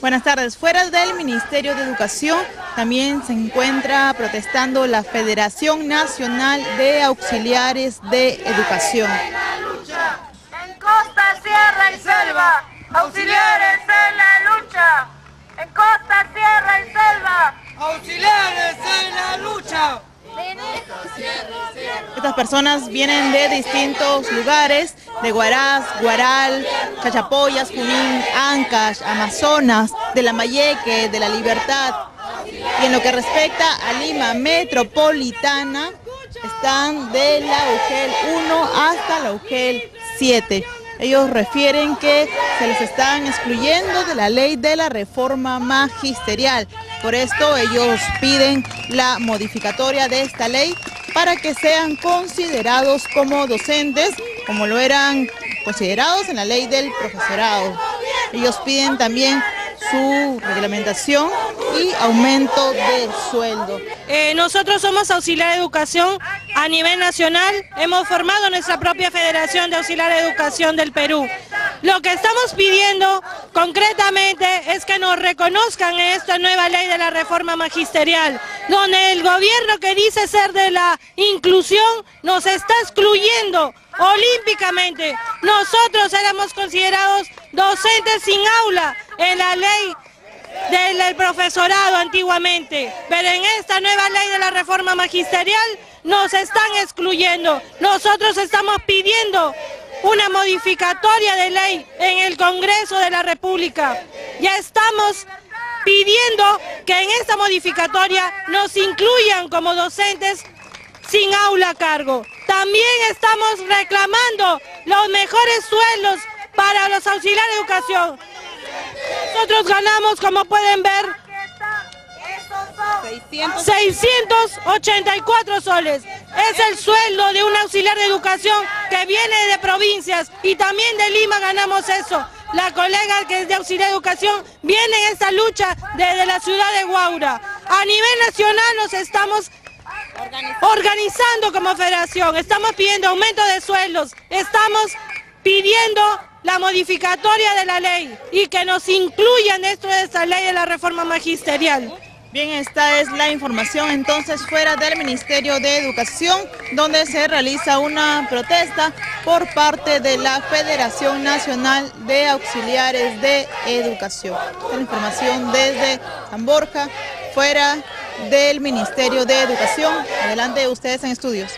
Buenas tardes. Fuera del Ministerio de Educación también se encuentra protestando la Federación Nacional de Auxiliares de Educación. En costa, sierra y selva, auxiliares en la lucha. En costa, sierra y selva, auxiliares en la lucha. Estas personas vienen de distintos lugares, de Guaraz, Guaral, Chachapoyas, Junín, Ancash, Amazonas, de La Mayeque, de La Libertad. Y en lo que respecta a Lima Metropolitana, están de la UGEL 1 hasta la UGEL 7. Ellos refieren que se les están excluyendo de la ley de la reforma magisterial. Por esto ellos piden la modificatoria de esta ley para que sean considerados como docentes, como lo eran considerados en la ley del profesorado. Ellos piden también su reglamentación y aumento de sueldo. Eh, nosotros somos auxiliar de educación a nivel nacional, hemos formado nuestra propia Federación de Auxiliar de Educación del Perú. Lo que estamos pidiendo concretamente es que nos reconozcan en esta nueva ley de la reforma magisterial, donde el gobierno que dice ser de la inclusión nos está excluyendo olímpicamente. Nosotros éramos considerados docentes sin aula en la ley del profesorado antiguamente, pero en esta nueva ley de la reforma magisterial nos están excluyendo. Nosotros estamos pidiendo una modificatoria de ley en el Congreso de la República. Ya estamos pidiendo que en esta modificatoria nos incluyan como docentes sin aula a cargo. También estamos reclamando los mejores sueldos para los auxiliares de educación. Nosotros ganamos, como pueden ver, 684 soles. Es el sueldo de un auxiliar de educación que viene de provincias y también de Lima ganamos eso. La colega que es de auxiliar de educación viene en esta lucha desde la ciudad de Guaura. A nivel nacional nos estamos organizando como federación, estamos pidiendo aumento de sueldos, estamos pidiendo la modificatoria de la ley y que nos incluyan dentro de esta ley de la reforma magisterial. Bien, esta es la información entonces fuera del Ministerio de Educación, donde se realiza una protesta por parte de la Federación Nacional de Auxiliares de Educación. Esta la información desde San fuera del Ministerio de Educación. Adelante ustedes en estudios.